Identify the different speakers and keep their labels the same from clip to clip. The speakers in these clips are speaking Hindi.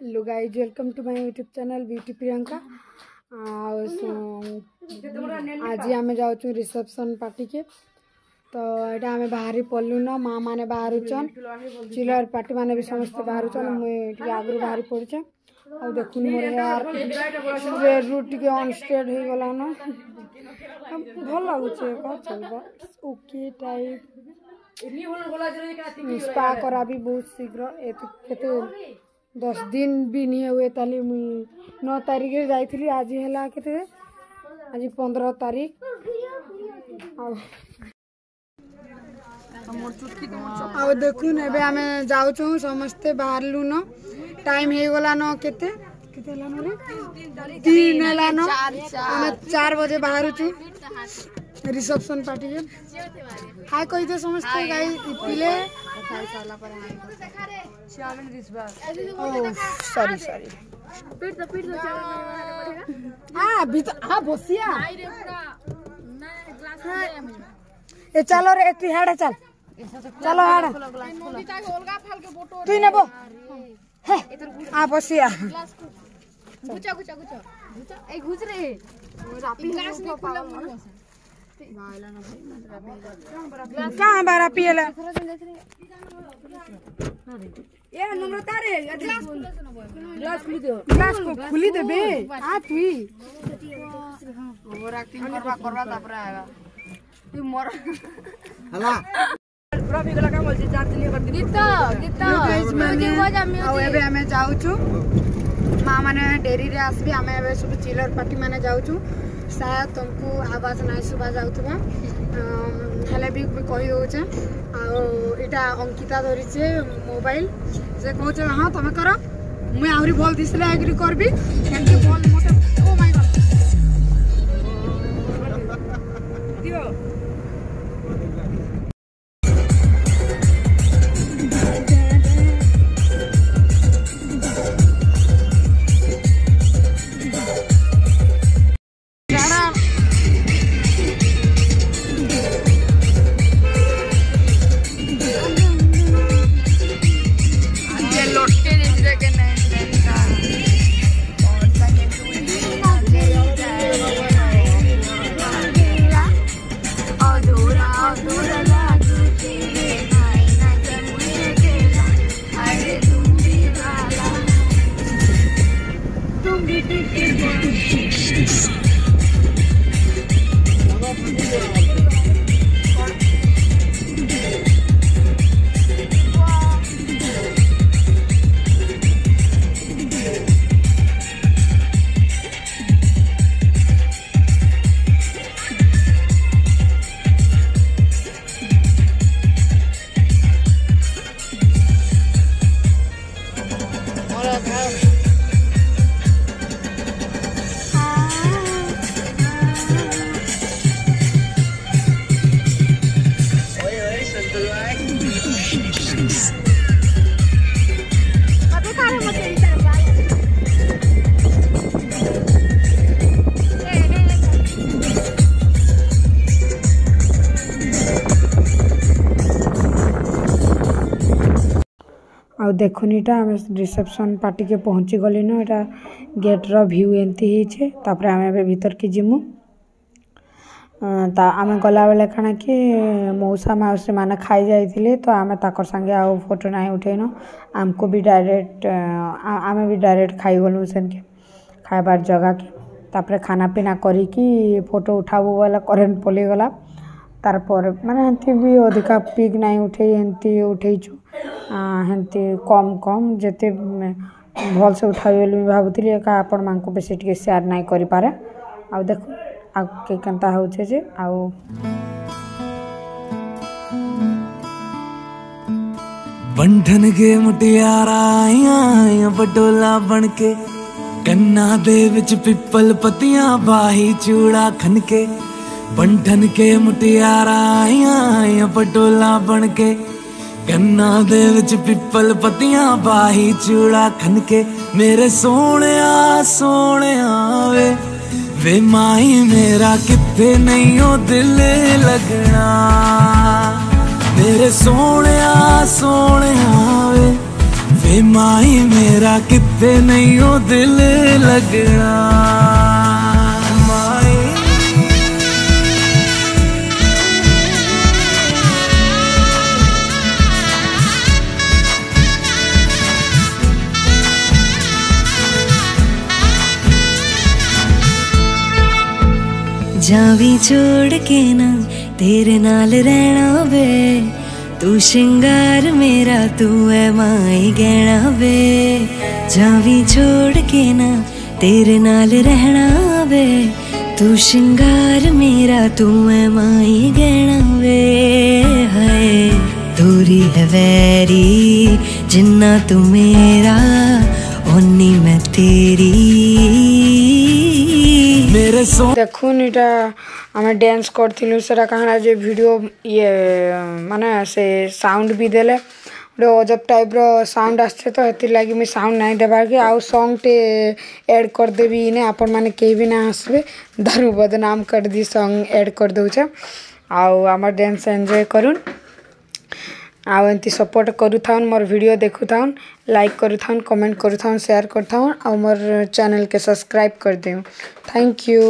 Speaker 1: Hello guys welcome to my YouTube channel beauty Priyanka आज आम जाऊ रिसेप्सन पार्टी के। तो यहाँ आम बाहरी पड़लुन माँ मैंने बाहरुन चिलर पार्टी मैंने भी समस्त बाहरुन मुझे आगु बाहरी पड़चे आ देख मोर हेयर टे अनस्ट्रेट हो गलान भल लगुचे ओके टाइप स्पा करा भी बहुत शीघ्र ଶୀଘ୍ର ଏତେ କେତେ ଦଶ ଦିନ ବି ନିଏ ହୁଏ ତାହେଲେ ମୁଇଁ ନଅ ତାରିଖରେ ଯାଇଥିଲି ଆଜି ହେଲା କେତେ ଆଜି ପନ୍ଦର ତାରିଖ ଆଉ ଆଉ ଦେଖୁନ୍ ଏବେ ଆମେ ଯାଉଛୁ ସମସ୍ତେ ବାହାରିଲୁନ ଟାଇମ୍ ହେଇଗଲାନ କେତେ କେତେ ହେଲାନ ରେ ତିନ ହେଲାନ ଆମେ ଚାର ବଜେ ବାହାରୁଛୁ ରିସେପସନ୍ ପାର୍ଟିରେ ହାଇ କହିଦିଅ ସମସ୍ତେ ଗାଇ ପିଲେ श्यामन दिस बार सॉरी सॉरी फिर तो फिर तो हाँ अभी तो हाँ बसिया भाई रे पूरा ना ग्लास में ए चलो रे तू हाड़े चल चलो हाड़े नोबिता के ओलगा फाल के बोटो तू नेबो हे हाँ बसिया गुचा गुचा गुचा गुचा ए घुस रे रापी ग्लास में खुला मुँह कहाँ बारा पियल ये नम्रता रे ग्लास ग्लास खुली दे ग्लास को खुली दे बे आ तू ओवर एक्टिंग करवा करवा तापर आएगा तू मर हला रवि गला का बोलছি চার্জ নিয়ে করতে
Speaker 2: গীত
Speaker 1: গীত মিউজিক বাজা মিউজিক আও এবে আমি যাউছু মা মানে ডেরি রে আসবি আমি এবে সব চিলার পার্টি মানে যাউছু ସାୟଦ ତମକୁ ଆବାଜ ନାଇଁ ଶୁଭା ଯାଉଥିବା ଅମ୍, ହେଲେ ବି ବି କହି ଦଉଛେ ଆଉ ଏଇଟା ଅଙ୍କିତା ଧରିଛେ ମୋବାଇଲ ସେ କହୁଛେ ହଁ ତମେ କର ମୁଇଁ ଆହୁରି ଭଲ ଦିଶିଲେ ଆଗ୍ରି କରବି କେମିତି ଭଲ ଆଉ ଦେଖୁନି ଏଇଟା ଆମେ ରିସେପସନ୍ ପାର୍ଟିକେ ପହଞ୍ଚି ଗଲିନ ଏଇଟା ଗେଟ୍ର ଭ୍ୟୁ ଏମିତି ହେଇଛେ ତାପରେ ଆମେ ଏବେ ଭିତରକେ ଯିମୁ ଅଁ, ତା ଆମେ ଗଲାବେଳେ କାଣା କି ମଉସା ମାଉସୀ ମାନେ ଖାଇ ଯାଇଥିଲେ ତ ଆମେ ତାଙ୍କର ସାଙ୍ଗେ ଆଉ ଫଟୋ ନାଇଁ ଉଠେଇନ ଆମକୁ ବି ଡାଇରେକ୍ଟ ଅଁ, ଆମେ ବି ଡାଇରେକ୍ଟ ଖାଇଗଲୁ ସେନ୍କେ ଖାଇବାର ଜାଗାକେ ତାପରେ ଖାନା ପିନା କରିକି ଫଟୋ ଉଠାବୁ ବୋଲେ କରେଣ୍ଟ ପଲେଇଗଲା ତାରପରେ ମାନେ ହେନ୍ତି ବି ଅଧିକା ପିକ୍ ନାଇଁ ଉଠେଇ ହେନ୍ତି ଉଠେଇଛୁ ଆଁ, हमें कम कम जिते भल से उठाए भावली एक आपण मैं
Speaker 3: बस सेयार ना कर देख आगे के आउ बंधन के बटोला बनके कन्ना दे पिपल पतिया बाही चूड़ा खनके बंधन के मुटियार बटोला बनके के ਕੰਨਾਂ ਦੇ ਵਿੱਚ ਪਿੱਪਲ ਪੱਤੀਆਂ ਬਾਹੀ ਚੂੜਾ ਖਨਕੇ ਮੇਰੇ ਸੋਹਣਿਆ ਸੋਹਣਿਆ ਵੇ। ਵੇ ਮਾਈ ਮੇਰਾ ਕਿੱਥੇ ਨਹੀਂ ਉਹ ਦਿਲ ਲੱਗਣਾ। ਮੇਰੇ ਸੋਹਣਿਆ ਸੋਹਣਿਆ ਵੇ। ਵੇ ਮਾਈ ਮੇਰਾ ਕਿੱਥੇ ਨਹੀਂ ਉਹ
Speaker 4: ਦਿਲ ਲੱਗਣਾ। जावी छोड़ के ना, तेरे नाल रहना वे। तू शिंगार मेरा, तू है माई गहना वे। जावी छोड़ के ना, तेरे नाल रहना वे। तू शिंगार मेरा, तू है माई गहना वे। है दूरी है वैरी, जिन्ना तू मेरा उन्नी
Speaker 3: मैं तेरी।
Speaker 1: দেখুন এটা আমি ড্যান্স করছিলু সেটা কারণ যে ভিডিও ইয়ে মানে সে সাউন্ড ବି ଦେଲେ ଗୋଟେ ଅଜବ ଟାଇପ୍ର ସାଉଣ୍ଡ ଆସୁଛେ ତ ହେଥିର୍ଲାଗି ମୁଇଁ ସାଉଣ୍ଡ ନାଇଁ ଦେବାର୍କେ ଆଉ ସଙ୍ଗ୍ଟେ ଏଡ଼୍ କରିଦେବି ଇନେ ଆପଣମାନେ କେହି ବି ନା ଆସିବେ ଦାରୁ ବଦନାମ କରିଦି ସଙ୍ଗ୍ ଏଡ଼୍ କରିଦେଉଛେ ଆଉ ଆମର ଡ୍ୟାନ୍ସ ଏନ୍ଜୟ କରୁନ୍ ଆଉ ଏମିତି ସପୋର୍ଟ କରୁଥାଉନ୍ ମୋର ଭିଡ଼ିଓ ଦେଖୁଥାଉନ୍ ଲାଇକ୍ କରୁଥାଉନ୍ କମେଣ୍ଟ କରୁଥାଉନ୍ ସେୟାର କରୁଥାଉନ୍ ଆଉ ମୋର ଚ୍ୟାନେଲ୍କେ ସବସ୍କ୍ରାଇବ୍ କରିଦେଉନ୍ ଥ୍ୟାଙ୍କ ୟୁ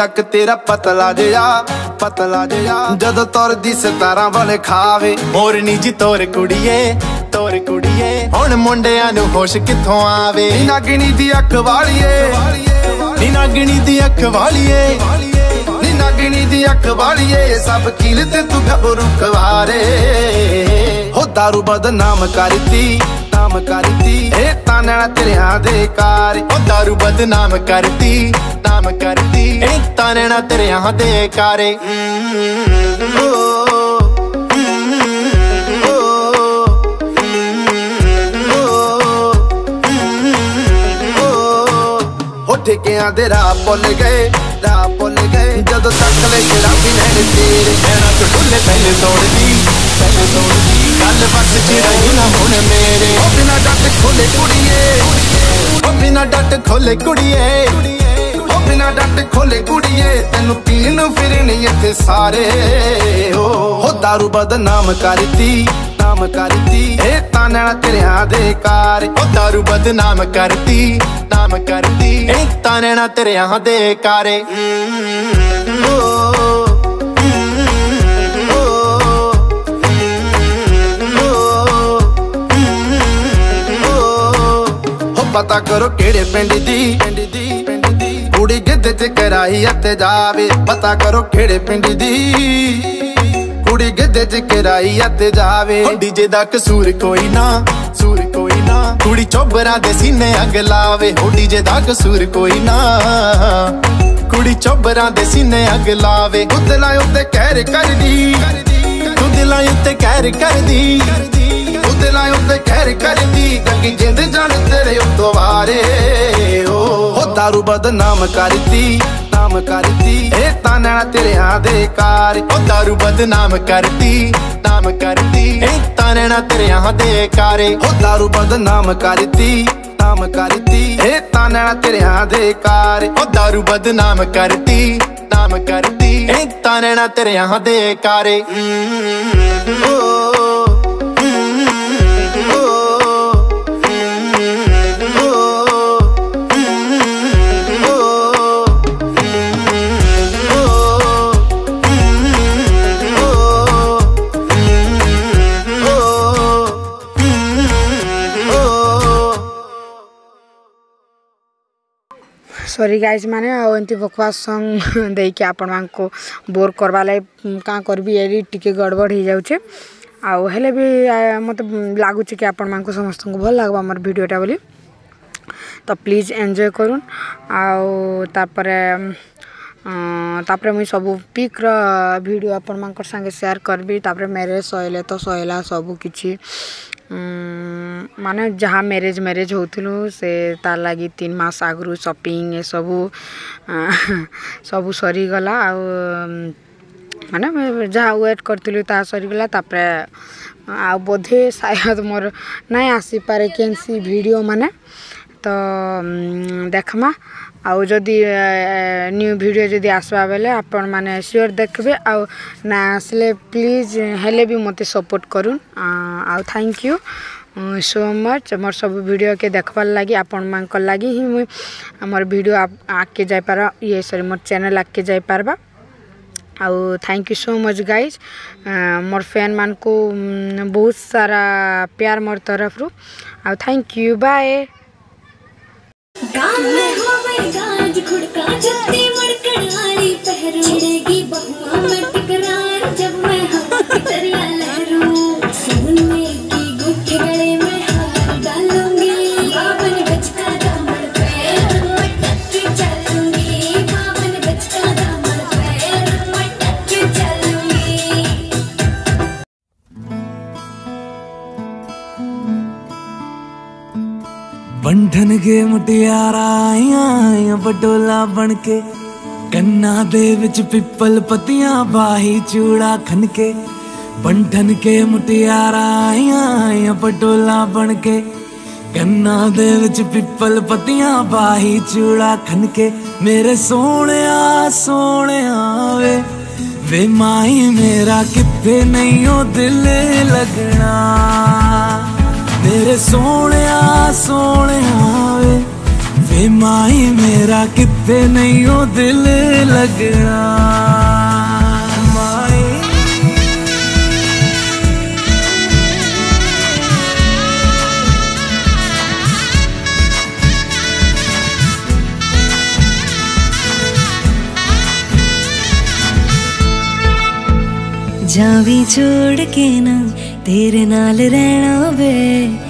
Speaker 5: ਲੱਕ ਤੇਰਾ ਪਤਲਾ ਜਿਹਾ ਪਤਲਾ ਜਿਹਾ। ਜਦੋਂ ਤੁਰਦੀ ਸਤਾਰਾਂ ਵਾਲੇ ਖਾਵੇ
Speaker 6: ਮੋਰਨੀ ਜੀ ਤੋਰ ਕੁੜੀਏ ਤੋਰ ਕੁੜੀਏ। ਹੁਣ ਮੁੰਡਿਆਂ ਨੂੰ ਹੋਸ਼ ਕਿੱਥੋਂ ਆਵੇ?
Speaker 5: ਨਾਗਣੀ ਦੀ ਅੱਖ ਵਾਲੀਏ,
Speaker 6: ਨੀ ਨਾਗਣੀ ਦੀ ਅੱਖ ਵਾਲੀਏ।
Speaker 5: ਨੀ ਨਾਗਣੀ ਦੀ ਅੱਖ ਵਾਲੀਏ ਸਭ ਕੀਲ ਤੇ ਤੂੰ ਘਬਰੂ ਕਵਾਰੇ। ਹੋ ਦਾਰੂ ਬਦਨਾਮ ਕਰਤੀ ਨਾਮ ਕਰਤੀ ਇਹ ਤਾਨਣਾ ਤੇਰਿਆਂ ਦੇ ਕਾਰ
Speaker 6: ਉਹ ਦਾਰੂ ਬਦਨਾਮ ਕਰਤੀ ਨਾਮ ਕਰਤੀ ਇਹ ਤਾਨਣਾ ਤੇਰਿਆਂ ਦੇ ਕਾਰੇ
Speaker 5: ਹੋ ਠੇਕਿਆਂ ਦੇ ਰਾਹ ਭੁੱਲ ਗਏ ਰਾਹ ਭੁੱਲ ਗਏ ਜਦੋਂ ਤੱਕ ਲੈ ਜਿਹੜਾ ਵੀ ਨੈਣ ਤੇਰੇ
Speaker 6: ਨੈਣਾ ਚ ਢੁੱਲੇ ਪਹਿਲੇ ਤੋੜਦੀ ਪਹਿਲੇ ਤੋੜਦੀ ਗੱਲ ਬਸ ਚ ਰਹੀ ਨਾ ਹੁਣ ਮੇਰੇ।
Speaker 5: ਉਹ ਬਿਨਾ ਡੱਟ ਖੋਲੇ ਕੁੜੀਏ।
Speaker 6: ਉਹ ਬਿਨਾ ਡੱਟ ਖੋਲੇ ਕੁੜੀਏ।
Speaker 5: ਉਹ ਬਿਨਾ ਡੱਟ ਖੋਲੇ ਕੁੜੀਏ। ਤੈਨੂੰ ਪੀਣ ਨੂੰ ਇੱਥੇ ਸਾਰੇ। ਹੋ ਦਾਰੂ ਬਦਨਾਮ ਕਰਤੀ ਨਾਮ ਕਰਤੀ ਇਹ ਤਾਨਣਾ ਤੇਰਿਆਂ ਦੇ ਕਾਰ
Speaker 6: ਉਹ ਦਾਰੂ ਬਦਨਾਮ ਕਰਤੀ ਨਾਮ ਕਰਤੀ ਇਹ ਤਾਨਣਾ ਤੇਰਿਆਂ ਦੇ ਕਾਰੇ
Speaker 5: ਹੋ ਪਤਾ ਕਰੋ ਕਿਹੜੇ ਪਿੰਡ ਦੀ? ਪਿੰਡ ਦੀ ਪਿੰਡ ਦੀ ਕੁੜੀ ਗਿੱਧੇ ਤੇ ਕਰਾਈ ਅਤੇ ਜਾਵੇ ਪਤਾ ਕਰੋ ਕਿਹੜੇ ਪਿੰਡ ਦੀ? ਕੁੜੀ ਗਿੱਧੇ ਚ ਕਰਾਈ ਅਤੇ ਜਾਵੇ।
Speaker 6: ਡੀਜੇ ਦਾ ਕਸੂਰ ਕੋਈ ਨਾ ਸੂਰ ਕੋਈ ਨਾ। ਕੁੜੀ ਚੋਬਰਾਂ ਦੇ ਸੀਨੇ ਅੱਗ ਲਾਵੇ ਹੋ ਡੀਜੇ ਦਾ ਕਸੂਰ ਕੋਈ ਨਾ। ਕੁੜੀ ਚੋਬਰਾਂ ਦੇ ਸੀਨੇ ਅੱਗ ਲਾਵੇ।
Speaker 5: ਉਦਲਾ ਉੱਤੇ ਕਹਿਰ ਕਰਦੀ।
Speaker 6: ਤੂੰ ਦਿਲਾਂ ਉੱਤੇ ਕਹਿਰ ਕਰਦੀ।
Speaker 5: ਤੇਰੇ ਉੱਤੋਂ ਵਾਰੇ ਹੋ ਦਾਰੂ ਬਦਨਾਮ ਕਰਦੀ ਨਾਮ ਕਰਦੀ ਇਹ ਤਾਨਣਾ ਤੇਰਿਆਂ ਦੇ ਕਾਰ
Speaker 6: ਉਹ ਦਾਰੂ ਬਦਨਾਮ ਕਰਤੀ ਨਾਮ ਕਰਤੀ। ਇਹ ਤਾਨਣਾ ਤੇਰਿਆਂ ਦੇ ਕਾਰੇ
Speaker 5: ਹੋ ਦਾਰੂ ਬਦਨਾਮ ਕਰਦੀ ਨਾਮ ਕਰਦੀ ਇਹ ਤਾਨਣਾ ਤੇਰਿਆਂ ਦੇ ਕਾਰ
Speaker 6: ਉਹ ਦਾਰੂ ਬਦਨਾਮ ਕਰਤੀ ਨਾਮ ਕਰਤੀ। ਇਹ ਤਾਨਣਾ ਤੇਰਿਆਂ ਦੇ ਕਾਰੇ
Speaker 1: ସରି ଗାଇଜ୍ ମାନେ ଆଉ ଏମିତି ବକବାସ ସଙ୍ଗ ଦେଇକି ଆପଣମାନଙ୍କୁ ବୋର୍ କରବା ଲାଗି କାଁ କରିବି ଏଡ଼ିଟ୍ ଟିକେ ଗଡ଼ବଡ଼ ହେଇଯାଉଛେ ଆଉ ହେଲେ ବି ମୋତେ ଲାଗୁଛି କି ଆପଣମାନଙ୍କୁ ସମସ୍ତଙ୍କୁ ଭଲ ଲାଗ୍ବା ଆମର ଭିଡ଼ିଓଟା ବୋଲି ତ ପ୍ଲିଜ୍ ଏନ୍ଜୟ କରୁନ୍ ଆଉ ତାପରେ ତାପରେ ମୁଇଁ ସବୁ ପିକ୍ର ଭିଡ଼ିଓ ଆପଣମାନଙ୍କର ସାଙ୍ଗେ ସେୟାର କରିବି ତାପରେ ମ୍ୟାରେଜ୍ ସଇଲେ ତ ସଇଲା ସବୁ କିଛି ଉଁ, ମାନେ ଯାହା ମ୍ୟାରେଜ୍ ମ୍ୟାରେଜ୍ ହେଉଥିଲୁ ସେ ତାର୍ ଲାଗି ତିନି ମାସ ଆଗରୁ ସପିଙ୍ଗ ଏସବୁ ଆଁ, ସବୁ ସରିଗଲା ଆଉ ଉଁ, ମାନେ ଯାହା ୱେଟ୍ କରିଥିଲୁ ତାହା ସରିଗଲା ତାପରେ ଆଉ ବୋଧେ ସାୟଦ ମୋର ନାଇଁ ଆସିପାରେ କେନ୍ସି ଭିଡ଼ିଓ ମାନେ ତ ଉଁ, ଦେଖ୍ମା ଆଉ ଯଦି ନ୍ୟୁ ଭିଡ଼ିଓ ଯଦି ଆସ୍ବା ବେଲେ ଆପଣମାନେ ସିଓର୍ ଦେଖ୍ବେ ଆଉ ନା ଆସିଲେ ପ୍ଲିଜ୍ ହେଲେ ବି ମୋତେ ସପୋର୍ଟ କରୁନ୍ ଆଉ ଥ୍ୟାଙ୍କ୍ ୟୁ ସୋ ମଚ୍ ମୋର ସବୁ ଭିଡ଼ିଓକେ ଦେଖ୍ବାର୍ ଲାଗି ଆପଣମାନଙ୍କର୍ ଲାଗି ହିଁ ମୁଇଁ ମୋର ଭିଡ଼ିଓ ଆଗ୍କେ ଯାଇପାର୍ବା ଇଏ ସରି ମୋର ଚ୍ୟାନେଲ୍ ଆଗ୍କେ ଯାଇପାର୍ବା ଆଉ thank you so much guys ମୋର ଫ୍ୟାନ୍ମାନଙ୍କୁ ବହୁତ ସାରା ପ୍ୟାର ମୋର ତରଫରୁ ଆଉ ଥ୍ୟାଙ୍କ୍ ୟୁ ବାଏ
Speaker 7: गाज खुड़का जुत्ती मड़कड़ वाली पहरू छिड़ेगी बहुआ में
Speaker 3: ਬੰਧਨ ਕੇ ਮੁਟਿਆਰਾ ਆਈਆਂ ਆਈਆਂ ਬਣ ਕੇ। ਕੰਨਾਂ ਦੇ ਵਿੱਚ ਪਿੱਪਲ ਪਤੀਆਂ ਬਾਹੀ ਚੂੜਾ ਖਨ ਕੇ। ਬੰਧਨ ਕੇ ਮੁਟਿਆਰਾ ਆਈਆਂ ਆਈਆਂ ਬਣ ਕੇ। ਕੰਨਾਂ ਦੇ ਵਿੱਚ ਪਿੱਪਲ ਪਤੀਆਂ ਬਾਹੀ ਚੂੜਾ ਖਨ ਕੇ। ਮੇਰੇ ਸੋਹਣਿਆ ਸੋਹਣਿਆ ਵੇ। ਵੇ ਮਾਈ ਮੇਰਾ ਕਿੱਥੇ ਨਹੀਂ ਉਹ ਦਿਲ ਲੱਗਣਾ। मेरे सोने सोने वे। वे माई मेरा कितने नहीं हो दिल लगना। माई।
Speaker 4: जा भी छोड़ के ना तेरे नाल रहना वे।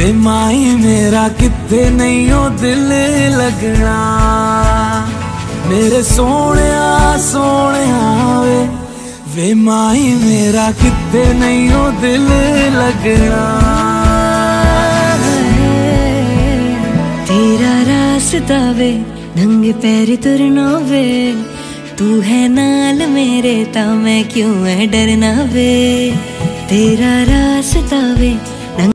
Speaker 3: ਵੇ ਮਾਈ ਮੇਰਾ ਕਿੱਥੇ ਨਹੀਂ ਉਹ ਦਿਲ ਲੱਗਣਾ ਮੇਰੇ ਸੋਹਣਿਆ ਸੋਹਣਿਆ ਵੇ ਵੇ ਮਾਈ ਮੇਰਾ ਕਿੱਥੇ ਨਹੀਂ ਉਹ ਦਿਲ ਲੱਗਣਾ
Speaker 4: ਤੇਰਾ ਰਾਸਤਾ ਵੇ ਨੰਗੇ ਪੈਰ ਤੁਰਨਾ ਵੇ ਤੂੰ ਹੈ ਨਾਲ ਮੇਰੇ ਤਾਂ ਮੈਂ ਕਿਉਂ ਐ ਡਰਨਾ ਵੇ ਤੇਰਾ ਰਾਸਤਾ ਵੇ